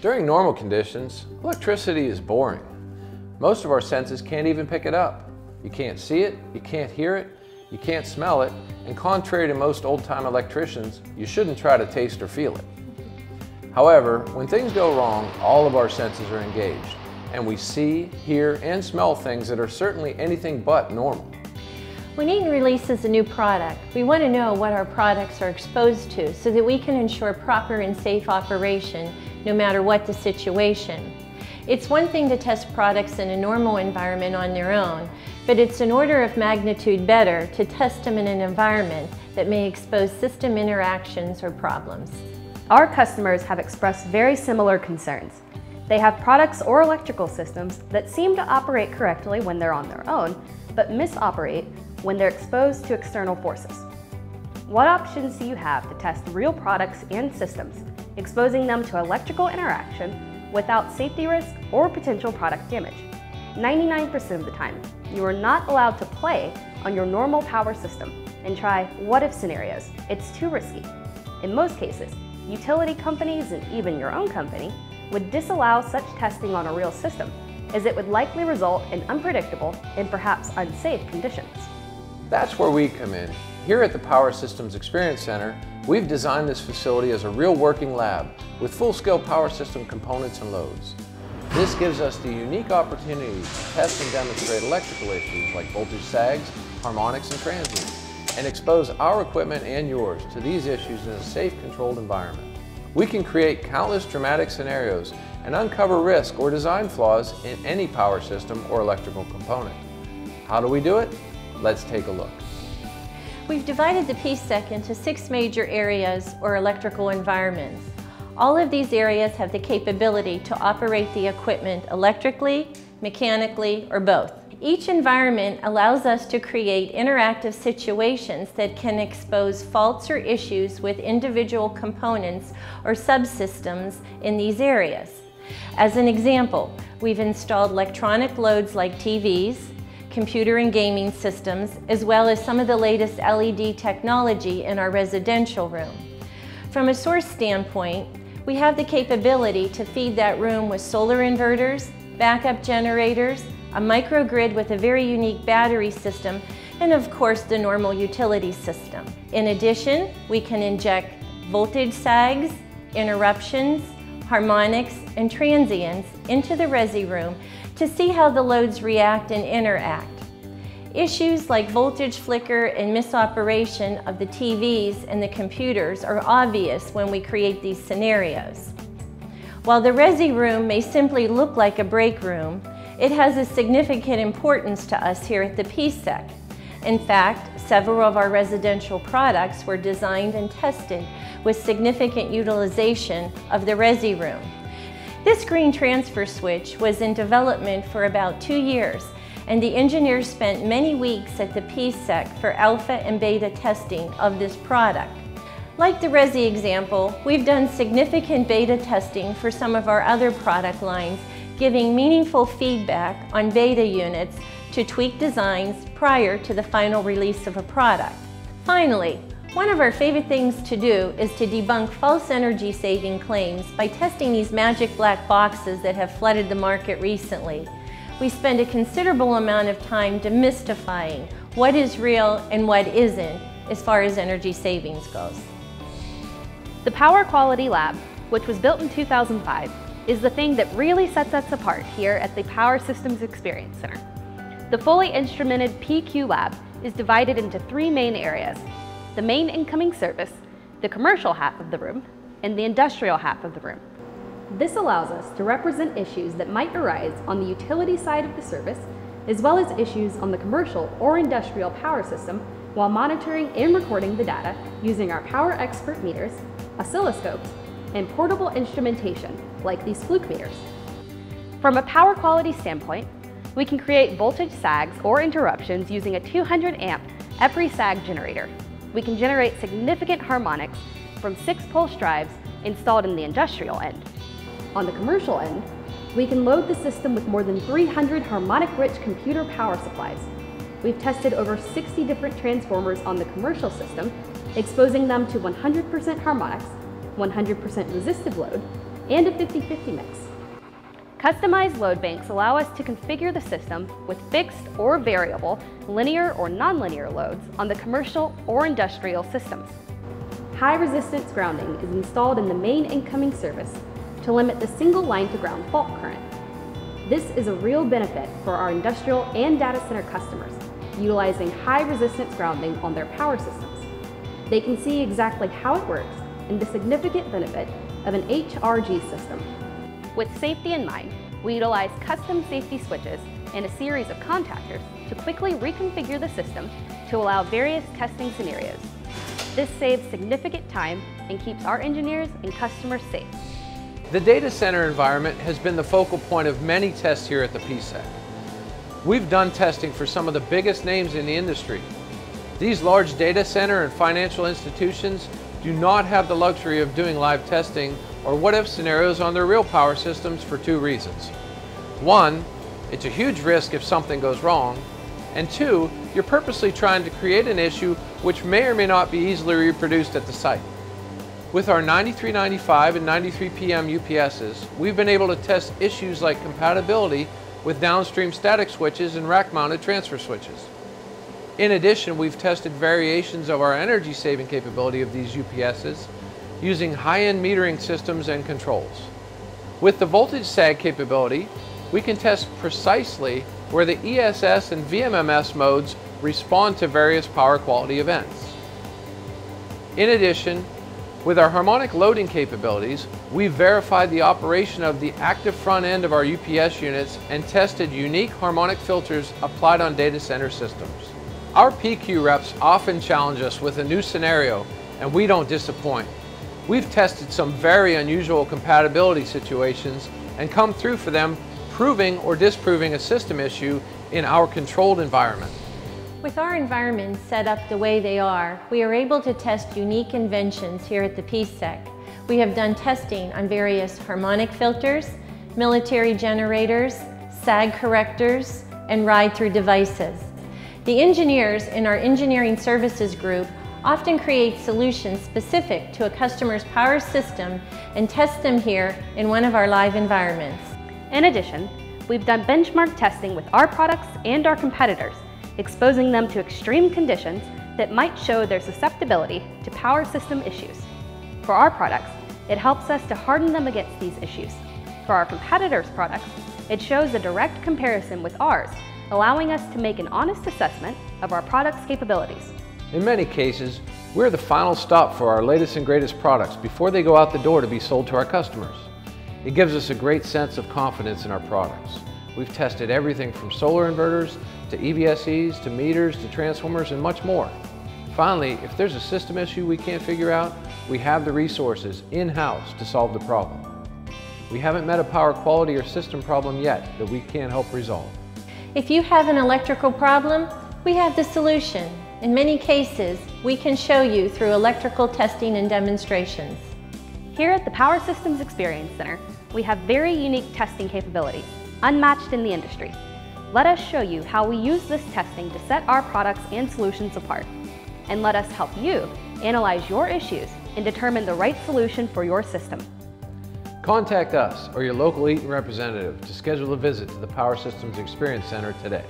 During normal conditions, electricity is boring. Most of our senses can't even pick it up. You can't see it, you can't hear it, you can't smell it, and contrary to most old-time electricians, you shouldn't try to taste or feel it. However, when things go wrong, all of our senses are engaged, and we see, hear, and smell things that are certainly anything but normal. When Eaton releases a new product, we want to know what our products are exposed to so that we can ensure proper and safe operation no matter what the situation. It's one thing to test products in a normal environment on their own, but it's an order of magnitude better to test them in an environment that may expose system interactions or problems. Our customers have expressed very similar concerns. They have products or electrical systems that seem to operate correctly when they're on their own, but misoperate when they're exposed to external forces. What options do you have to test real products and systems exposing them to electrical interaction without safety risk or potential product damage. 99% of the time, you are not allowed to play on your normal power system and try what-if scenarios. It's too risky. In most cases, utility companies and even your own company would disallow such testing on a real system as it would likely result in unpredictable and perhaps unsafe conditions. That's where we come in. Here at the Power Systems Experience Center, We've designed this facility as a real working lab with full-scale power system components and loads. This gives us the unique opportunity to test and demonstrate electrical issues like voltage sags, harmonics, and transients, and expose our equipment and yours to these issues in a safe, controlled environment. We can create countless dramatic scenarios and uncover risk or design flaws in any power system or electrical component. How do we do it? Let's take a look. We've divided the PSEC into six major areas or electrical environments. All of these areas have the capability to operate the equipment electrically, mechanically, or both. Each environment allows us to create interactive situations that can expose faults or issues with individual components or subsystems in these areas. As an example, we've installed electronic loads like TVs, computer and gaming systems, as well as some of the latest LED technology in our residential room. From a source standpoint, we have the capability to feed that room with solar inverters, backup generators, a microgrid with a very unique battery system, and of course the normal utility system. In addition, we can inject voltage sags, interruptions, harmonics, and transients into the Resi room to see how the loads react and interact. Issues like voltage flicker and misoperation of the TVs and the computers are obvious when we create these scenarios. While the Resi room may simply look like a break room, it has a significant importance to us here at the PSEC. In fact, several of our residential products were designed and tested with significant utilization of the Resi room. This green transfer switch was in development for about two years and the engineers spent many weeks at the PSEC for alpha and beta testing of this product. Like the Resi example, we've done significant beta testing for some of our other product lines, giving meaningful feedback on beta units to tweak designs prior to the final release of a product. Finally, one of our favorite things to do is to debunk false energy saving claims by testing these magic black boxes that have flooded the market recently. We spend a considerable amount of time demystifying what is real and what isn't as far as energy savings goes. The Power Quality Lab, which was built in 2005, is the thing that really sets us apart here at the Power Systems Experience Center. The fully instrumented PQ Lab is divided into three main areas the main incoming service, the commercial half of the room, and the industrial half of the room. This allows us to represent issues that might arise on the utility side of the service, as well as issues on the commercial or industrial power system while monitoring and recording the data using our Power Xpert meters, oscilloscopes, and portable instrumentation like these fluke meters. From a power quality standpoint, we can create voltage sags or interruptions using a 200 amp EPRI sag generator we can generate significant harmonics from six pulse drives installed in the industrial end. On the commercial end, We can load the system with more than 300 harmonic-rich computer power supplies. We've tested over 60 different transformers on the commercial system, exposing them to 100% harmonics, 100% resistive load, and a 50-50 mix. Customized load banks allow us to configure the system with fixed or variable, linear or nonlinear loads on the commercial or industrial systems. High resistance grounding is installed in the main incoming service to limit the single line to ground fault current. This is a real benefit for our industrial and data center customers, utilizing high resistance grounding on their power systems. They can see exactly how it works and the significant benefit of an HRG system with safety in mind, we utilize custom safety switches and a series of contactors to quickly reconfigure the system to allow various testing scenarios. This saves significant time and keeps our engineers and customers safe. The data center environment has been the focal point of many tests here at the PSEC. We've done testing for some of the biggest names in the industry. These large data center and financial institutions do not have the luxury of doing live testing or what-if scenarios on their real power systems for two reasons. One, it's a huge risk if something goes wrong, and two, you're purposely trying to create an issue which may or may not be easily reproduced at the site. With our 9395 and 93PM UPSs, we've been able to test issues like compatibility with downstream static switches and rack-mounted transfer switches. In addition, we've tested variations of our energy saving capability of these UPSs using high-end metering systems and controls. With the voltage sag capability, we can test precisely where the ESS and VMMS modes respond to various power quality events. In addition, with our harmonic loading capabilities, we verified the operation of the active front end of our UPS units and tested unique harmonic filters applied on data center systems. Our PQ reps often challenge us with a new scenario and we don't disappoint. We've tested some very unusual compatibility situations and come through for them proving or disproving a system issue in our controlled environment. With our environments set up the way they are, we are able to test unique inventions here at the PSEC. We have done testing on various harmonic filters, military generators, sag correctors, and ride-through devices. The engineers in our engineering services group often create solutions specific to a customer's power system and test them here in one of our live environments. In addition, we've done benchmark testing with our products and our competitors, exposing them to extreme conditions that might show their susceptibility to power system issues. For our products, it helps us to harden them against these issues. For our competitors' products, it shows a direct comparison with ours, allowing us to make an honest assessment of our product's capabilities. In many cases, we're the final stop for our latest and greatest products before they go out the door to be sold to our customers. It gives us a great sense of confidence in our products. We've tested everything from solar inverters to EVSEs to meters to transformers and much more. Finally, if there's a system issue we can't figure out, we have the resources in-house to solve the problem. We haven't met a power quality or system problem yet that we can't help resolve. If you have an electrical problem, we have the solution. In many cases, we can show you through electrical testing and demonstrations. Here at the Power Systems Experience Center, we have very unique testing capabilities, unmatched in the industry. Let us show you how we use this testing to set our products and solutions apart. And let us help you analyze your issues and determine the right solution for your system. Contact us or your local Eaton representative to schedule a visit to the Power Systems Experience Center today.